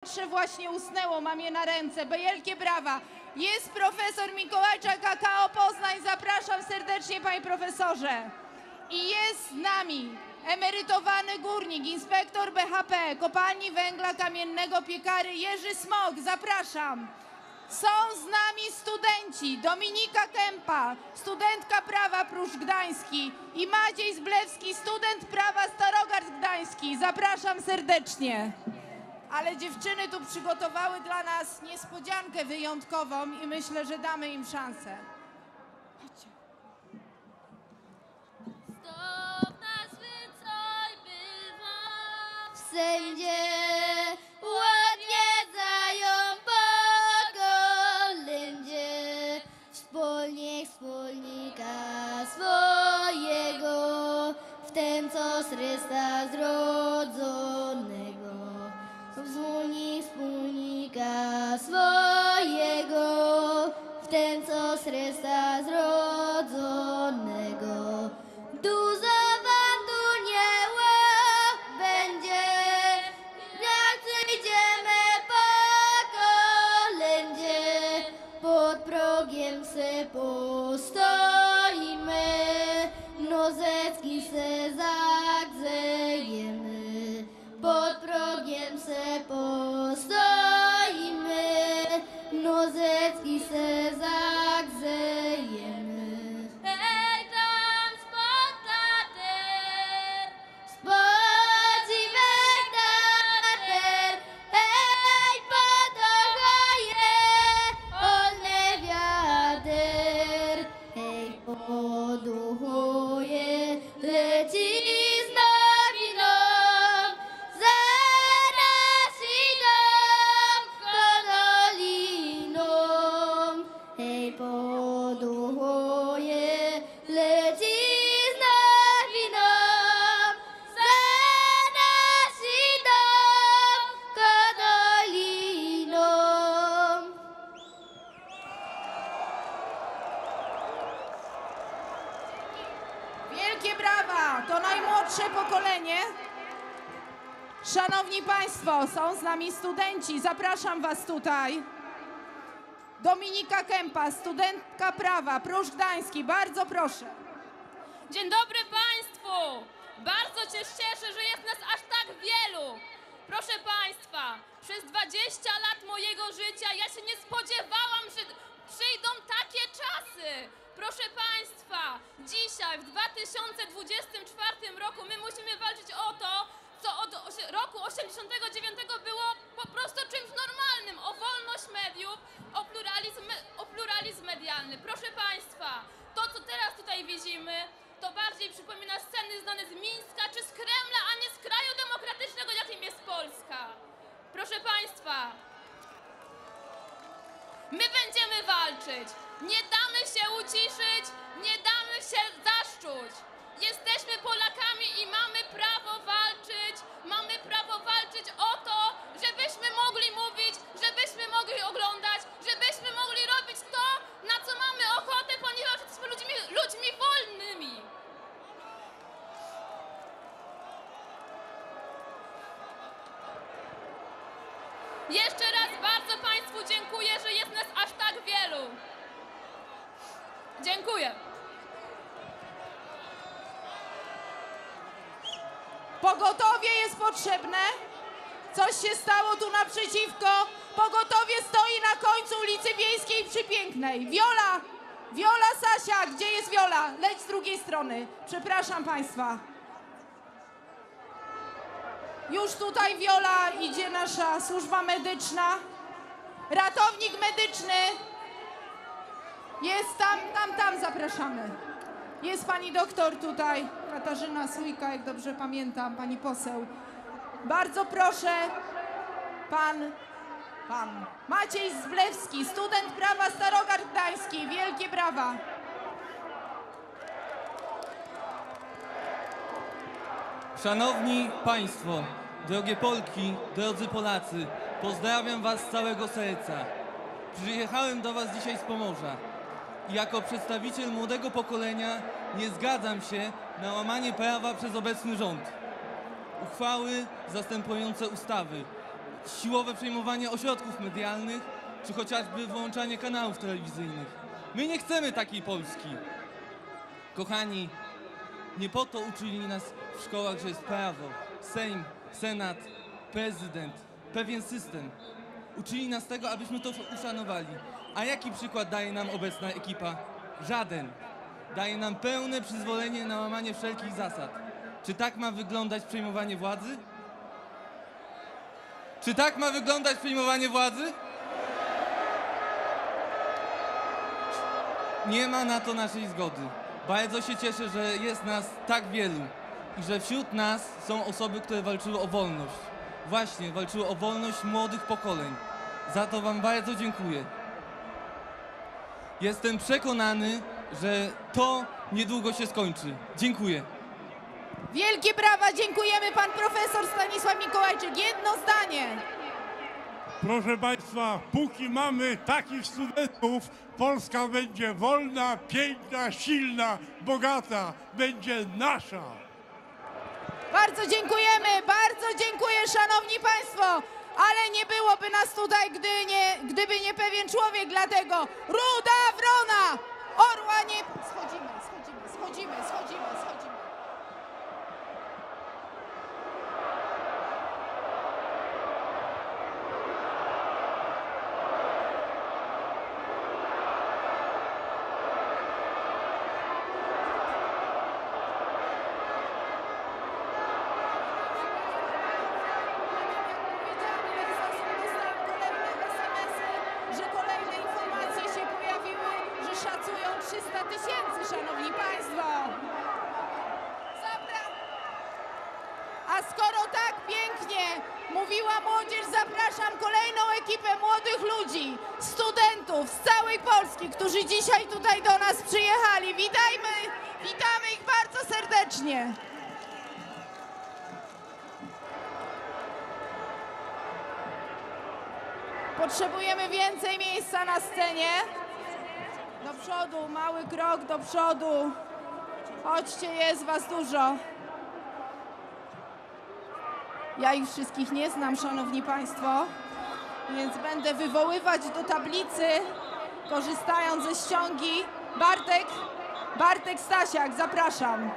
Patrzę, właśnie usnęło, mam je na ręce. Wielkie brawa. Jest profesor Mikołajczak KKO Poznań. Zapraszam serdecznie, panie profesorze. I jest z nami emerytowany górnik, inspektor BHP, kopalni węgla kamiennego piekary Jerzy Smok. Zapraszam. Są z nami studenci Dominika Kępa, studentka prawa Pruszcz Gdański i Maciej Zblewski, student prawa Starogard Gdański. Zapraszam serdecznie. Ale dziewczyny tu przygotowały dla nas niespodziankę wyjątkową i myślę, że damy im szansę. Chodźcie. Wszędzie odwiedzają po kolędzie Wspólnik wspólnika swojego W tym, co z Chrysta zrodzonego se najmłodsze pokolenie. Szanowni Państwo, są z nami studenci. Zapraszam Was tutaj. Dominika Kępa, studentka prawa, Pruszcz Gdański. Bardzo proszę. Dzień dobry Państwu! Bardzo się cieszę, że jest nas aż tak wielu. Proszę Państwa, przez 20 lat mojego życia ja się nie spodziewałam, że przyjdą takie czasy. Proszę Państwa, dzisiaj w 2024 roku my musimy walczyć o to, co od roku 89 było po prostu czymś normalnym, o wolność mediów, o pluralizm, o pluralizm medialny. Proszę Państwa, to co teraz tutaj widzimy, to bardziej przypomina sceny znane z Mińska czy z Kremla, a nie z kraju demokratycznego, jakim jest Polska. Proszę Państwa, my będziemy walczyć. Nie damy się uciszyć, nie damy się zaszczuć. Jesteśmy Polakami i mamy prawo walczyć. Mamy prawo walczyć o to, żebyśmy mogli mówić, żebyśmy mogli oglądać, żebyśmy mogli robić to, na co mamy ochotę, ponieważ jesteśmy ludźmi, ludźmi wolnymi. Jeszcze raz bardzo Państwu dziękuję, że jest nas aż tak wielu. Dziękuję. Pogotowie jest potrzebne. Coś się stało tu naprzeciwko. Pogotowie stoi na końcu ulicy Wiejskiej przy Pięknej. Wiola! Wiola Sasia, gdzie jest Wiola? Leć z drugiej strony. Przepraszam Państwa. Już tutaj Wiola idzie nasza służba medyczna. Ratownik medyczny. Jest tam, tam, tam zapraszamy. Jest pani doktor tutaj, Katarzyna Sójka, jak dobrze pamiętam, pani poseł. Bardzo proszę, pan, pan Maciej Zblewski, student prawa Starogard Gdański. Wielkie brawa. Szanowni Państwo, drogie Polki, drodzy Polacy, pozdrawiam Was z całego serca. Przyjechałem do Was dzisiaj z Pomorza jako przedstawiciel młodego pokolenia nie zgadzam się na łamanie prawa przez obecny rząd. Uchwały zastępujące ustawy, siłowe przejmowanie ośrodków medialnych, czy chociażby wyłączanie kanałów telewizyjnych. My nie chcemy takiej Polski. Kochani, nie po to uczyli nas w szkołach, że jest prawo, Sejm, Senat, prezydent, pewien system. Uczyli nas tego, abyśmy to uszanowali. A jaki przykład daje nam obecna ekipa? Żaden. Daje nam pełne przyzwolenie na łamanie wszelkich zasad. Czy tak ma wyglądać przejmowanie władzy? Czy tak ma wyglądać przejmowanie władzy? Nie ma na to naszej zgody. Bardzo się cieszę, że jest nas tak wielu i że wśród nas są osoby, które walczyły o wolność. Właśnie, walczyły o wolność młodych pokoleń. Za to Wam bardzo dziękuję. Jestem przekonany, że to niedługo się skończy. Dziękuję. Wielkie brawa, dziękujemy pan profesor Stanisław Mikołajczyk. Jedno zdanie. Proszę Państwa, póki mamy takich studentów, Polska będzie wolna, piękna, silna, bogata, będzie nasza. Bardzo dziękujemy, bardzo dziękuję, szanowni państwo. Ale nie byłoby nas tutaj, gdy nie, gdyby nie pewien człowiek, dlatego ruda wrona, orła nie... Schodzimy, schodzimy, schodzimy, schodzimy, schodzimy. że kolejne informacje się pojawiły, że szacują 300 tysięcy, szanowni państwo. Zabra... A skoro tak pięknie mówiła młodzież, zapraszam kolejną ekipę młodych ludzi, studentów z całej Polski, którzy dzisiaj tutaj do nas przyjechali. Witajmy, witamy ich bardzo serdecznie. Potrzebujemy więcej miejsca na scenie. Do przodu, mały krok do przodu. Chodźcie, jest was dużo. Ja ich wszystkich nie znam, szanowni państwo, więc będę wywoływać do tablicy, korzystając ze ściągi. Bartek, Bartek Stasiak, zapraszam.